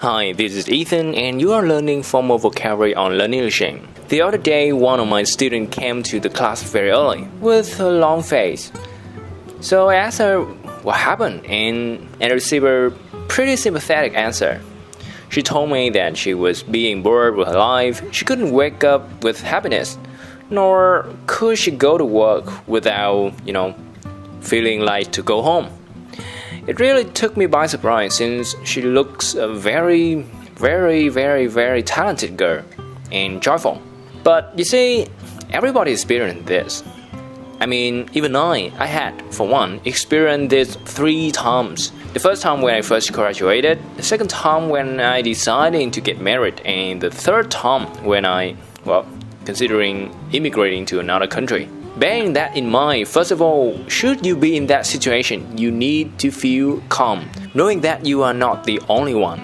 Hi, this is Ethan, and you are learning formal vocabulary on Machine. The other day, one of my students came to the class very early with a long face. So I asked her what happened, and, and received a pretty sympathetic answer. She told me that she was being bored with her life, she couldn't wake up with happiness, nor could she go to work without, you know, feeling like to go home. It really took me by surprise since she looks a very, very, very, very talented girl and joyful. But you see, everybody experienced this. I mean, even I, I had, for one, experienced this three times. The first time when I first graduated, the second time when I decided to get married, and the third time when I, well, considering immigrating to another country. Bearing that in mind, first of all, should you be in that situation, you need to feel calm, knowing that you are not the only one.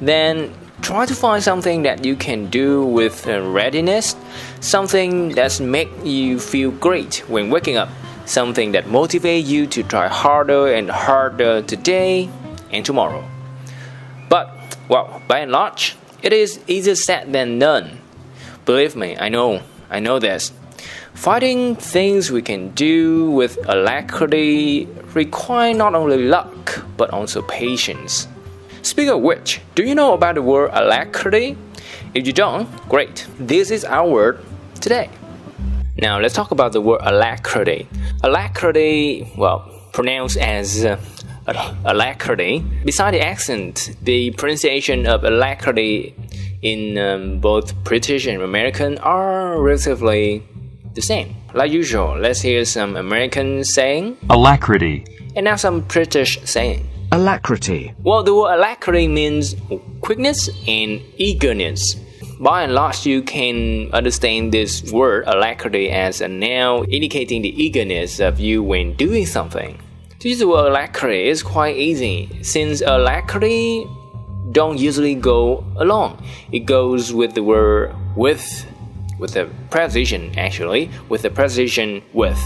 Then try to find something that you can do with readiness, something that's make you feel great when waking up, something that motivates you to try harder and harder today and tomorrow. But, well, by and large, it is easier said than done. Believe me, I know, I know this. Finding things we can do with alacrity require not only luck but also patience. Speak of which, do you know about the word alacrity? If you don't, great. This is our word today. Now let's talk about the word alacrity. Alacrity, well, pronounced as uh, alacrity. Beside the accent, the pronunciation of alacrity in um, both British and American are relatively the same. Like usual, let's hear some American saying. Alacrity. And now some British saying. Alacrity. Well, the word alacrity means quickness and eagerness. By and large, you can understand this word alacrity as a noun indicating the eagerness of you when doing something. To use the word alacrity is quite easy, since alacrity don't usually go along. It goes with the word with with the preposition actually, with the preposition with.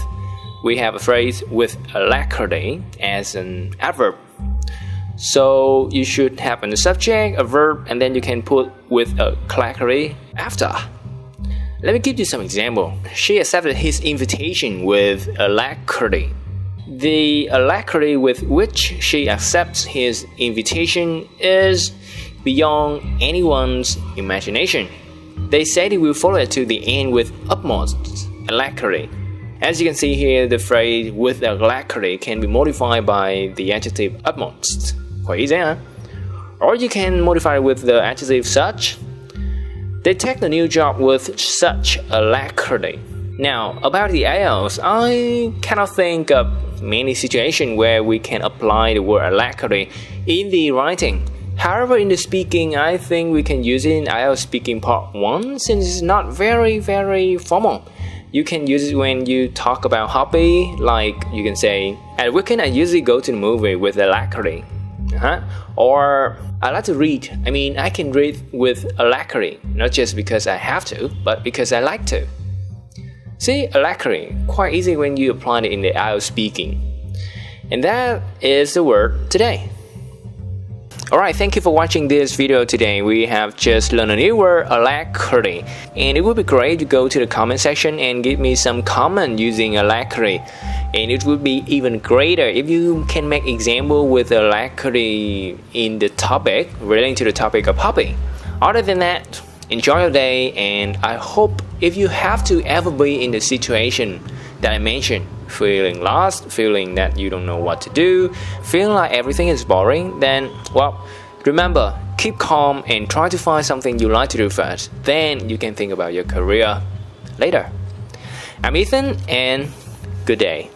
We have a phrase with alacrity as an adverb. So you should have a subject, a verb, and then you can put with a alacrity after. Let me give you some example. She accepted his invitation with alacrity. The alacrity with which she accepts his invitation is beyond anyone's imagination. They said he will follow it to the end with utmost alacrity. As you can see here, the phrase with alacrity can be modified by the adjective utmost. Or you can modify it with the adjective such. They take the new job with such alacrity. Now, about the IELTS, I cannot think of many situations where we can apply the word alacrity in the writing. However, in the speaking, I think we can use it in IELTS speaking part 1 since it's not very, very formal. You can use it when you talk about hobby, like you can say, At weekend, I usually go to the movie with alacrity. Uh-huh. Or I like to read. I mean, I can read with alacrity, not just because I have to, but because I like to. See, alacrity, quite easy when you apply it in the IELTS speaking. And that is the word today. Alright, thank you for watching this video today. We have just learned a new word, alacrity. And it would be great to go to the comment section and give me some comment using alacrity. And it would be even greater if you can make example with alacrity in the topic, relating to the topic of hobby. Other than that, enjoy your day and I hope if you have to ever be in the situation that I mentioned, feeling lost, feeling that you don't know what to do, feeling like everything is boring, then, well, remember, keep calm and try to find something you like to do first. Then you can think about your career later. I'm Ethan, and good day.